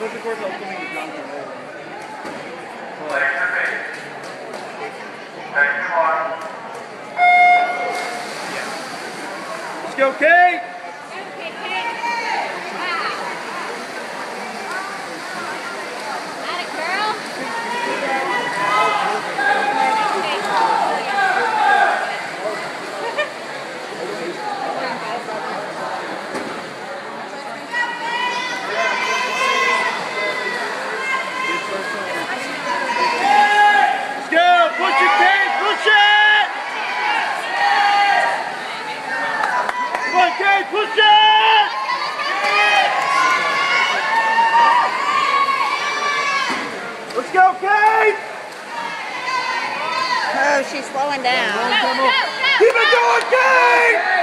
Legs are big. Legs are long. Let's go, Kate! Let's go! Push it, Kate! Push it! Come on, Kate! Push it! Let's go, Kate! Oh, she's slowing down. Keep it going, Kate!